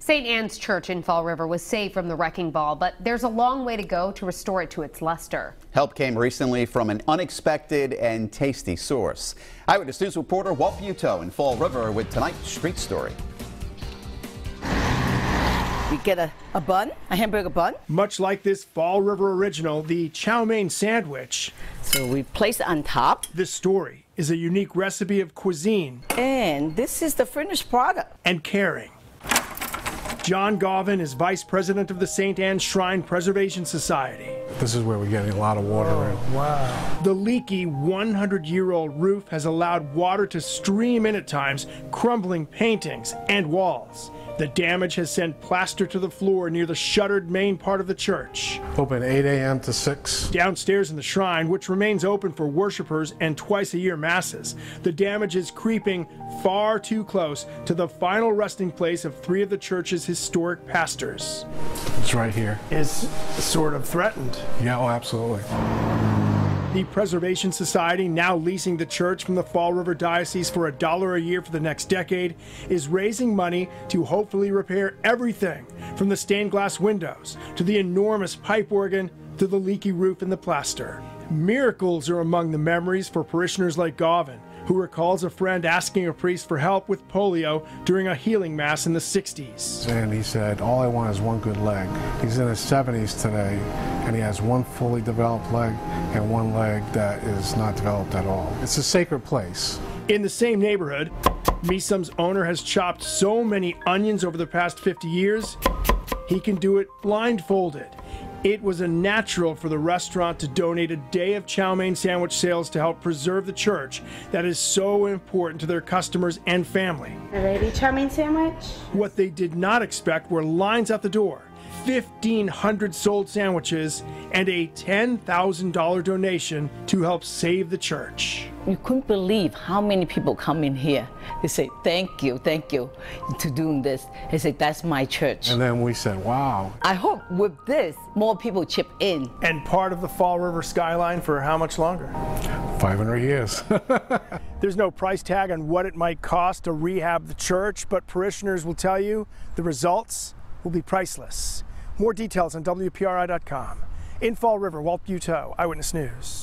St. Anne's Church in Fall River was saved from the wrecking ball, but there's a long way to go to restore it to its luster. Help came recently from an unexpected and tasty source. Eyewitness News reporter Walt Buteau in Fall River with tonight's street story. We get a, a bun, a hamburger bun. Much like this Fall River original, the chow mein sandwich. So we place it on top. This story is a unique recipe of cuisine. And this is the finished product. And caring. John Gauvin is vice president of the St. Anne's Shrine Preservation Society. This is where we're getting a lot of water oh, in. Wow. The leaky 100 year old roof has allowed water to stream in at times, crumbling paintings and walls. The damage has sent plaster to the floor near the shuttered main part of the church. Open 8 a.m. to 6. Downstairs in the shrine, which remains open for worshippers and twice a year masses, the damage is creeping far too close to the final resting place of three of the church's historic pastors. It's right here. Is sort of threatened. Yeah, oh, absolutely. The Preservation Society, now leasing the church from the Fall River Diocese for a dollar a year for the next decade, is raising money to hopefully repair everything from the stained glass windows to the enormous pipe organ to the leaky roof and the plaster. Miracles are among the memories for parishioners like Gauvin, who recalls a friend asking a priest for help with polio during a healing mass in the 60s. And he said, All I want is one good leg. He's in his 70s today, and he has one fully developed leg and one leg that is not developed at all. It's a sacred place. In the same neighborhood, Mee Sum's owner has chopped so many onions over the past 50 years, he can do it blindfolded. It was a natural for the restaurant to donate a day of chow mein sandwich sales to help preserve the church that is so important to their customers and family. A ready chow mein sandwich? What they did not expect were lines at the door 1,500 sold sandwiches, and a $10,000 donation to help save the church. You couldn't believe how many people come in here. They say, thank you, thank you to doing this. They say, that's my church. And then we said, wow. I hope with this, more people chip in. And part of the Fall River skyline for how much longer? 500 years. There's no price tag on what it might cost to rehab the church, but parishioners will tell you the results will be priceless. More details on WPRI.com. In Fall River, Walt Buteau, Eyewitness News.